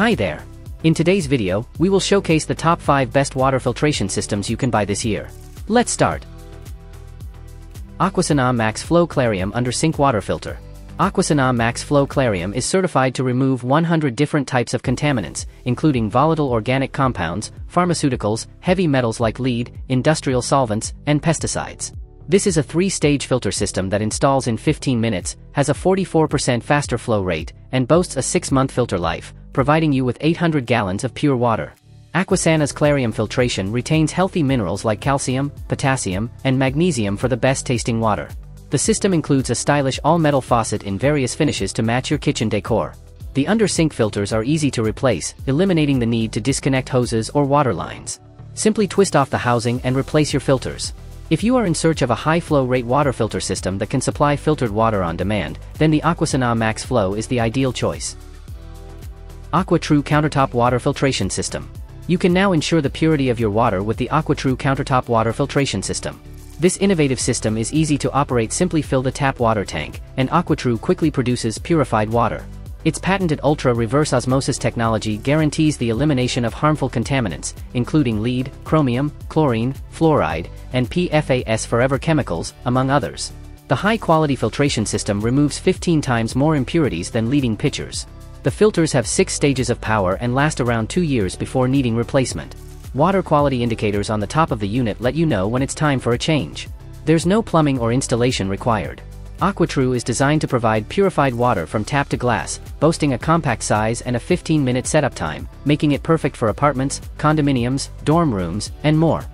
Hi there. In today's video, we will showcase the top 5 best water filtration systems you can buy this year. Let's start. Aquasana Max Flow Claryum Under Sink Water Filter. Aquasana Max Flow Claryum is certified to remove 100 different types of contaminants, including volatile organic compounds, pharmaceuticals, heavy metals like lead, industrial solvents, and pesticides. This is a three-stage filter system that installs in 15 minutes, has a 44% faster flow rate, and boasts a 6-month filter life, providing you with 800 gallons of pure water. Aquasana's Claryum filtration retains healthy minerals like calcium, potassium, and magnesium for the best tasting water. The system includes a stylish all-metal faucet in various finishes to match your kitchen decor. The under-sink filters are easy to replace, eliminating the need to disconnect hoses or water lines. Simply twist off the housing and replace your filters. If you are in search of a high flow rate water filter system that can supply filtered water on demand, then the Aquasana Max Flow is the ideal choice. AquaTru Countertop Water Filtration System. You can now ensure the purity of your water with the AquaTru Countertop Water Filtration System. This innovative system is easy to operate simply fill the tap water tank, and AquaTru quickly produces purified water. Its patented ultra-reverse osmosis technology guarantees the elimination of harmful contaminants, including lead, chromium, chlorine, fluoride, and PFAS forever chemicals, among others. The high-quality filtration system removes 15 times more impurities than leading pitchers. The filters have 6 stages of power and last around 2 years before needing replacement. Water quality indicators on the top of the unit let you know when it's time for a change. There's no plumbing or installation required. AquaTru is designed to provide purified water from tap to glass, boasting a compact size and a 15-minute setup time, making it perfect for apartments, condominiums, dorm rooms, and more.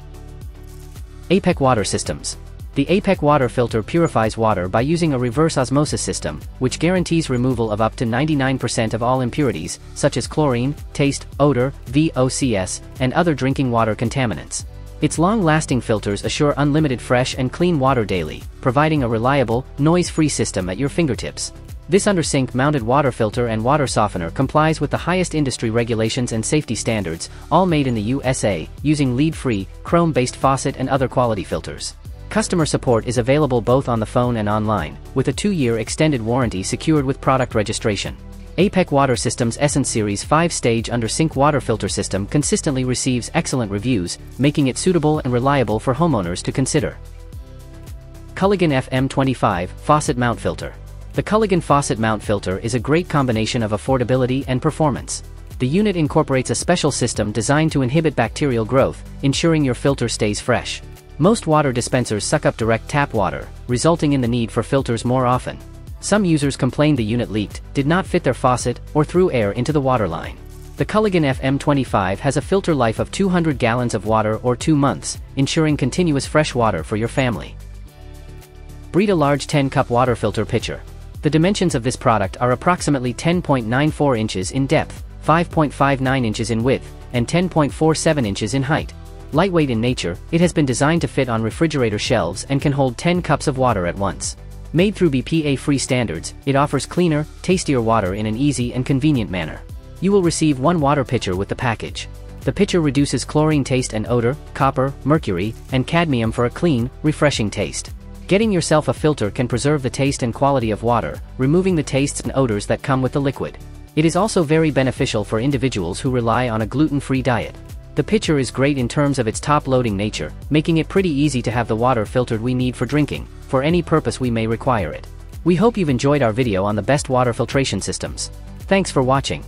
APEC Water Systems The APEC water filter purifies water by using a reverse osmosis system, which guarantees removal of up to 99% of all impurities, such as chlorine, taste, odor, VOCs, and other drinking water contaminants. Its long-lasting filters assure unlimited fresh and clean water daily, providing a reliable, noise-free system at your fingertips. This under-sink mounted water filter and water softener complies with the highest industry regulations and safety standards, all made in the USA, using lead-free, chrome-based faucet and other quality filters. Customer support is available both on the phone and online, with a two-year extended warranty secured with product registration. APEC Water Systems Essence Series 5-stage under-sink water filter system consistently receives excellent reviews, making it suitable and reliable for homeowners to consider. Culligan FM25 Faucet Mount Filter The Culligan Faucet Mount Filter is a great combination of affordability and performance. The unit incorporates a special system designed to inhibit bacterial growth, ensuring your filter stays fresh. Most water dispensers suck up direct tap water, resulting in the need for filters more often. Some users complained the unit leaked, did not fit their faucet, or threw air into the water line. The Culligan FM25 has a filter life of 200 gallons of water or 2 months, ensuring continuous fresh water for your family. Brita Large 10-Cup Water Filter Pitcher. The dimensions of this product are approximately 10.94 inches in depth, 5.59 inches in width, and 10.47 inches in height. Lightweight in nature, it has been designed to fit on refrigerator shelves and can hold 10 cups of water at once. Made through BPA-free standards, it offers cleaner, tastier water in an easy and convenient manner. You will receive one water pitcher with the package. The pitcher reduces chlorine taste and odor, copper, mercury, and cadmium for a clean, refreshing taste. Getting yourself a filter can preserve the taste and quality of water, removing the tastes and odors that come with the liquid. It is also very beneficial for individuals who rely on a gluten-free diet. The pitcher is great in terms of its top-loading nature, making it pretty easy to have the water filtered we need for drinking, for any purpose we may require it. We hope you've enjoyed our video on the best water filtration systems. Thanks for watching.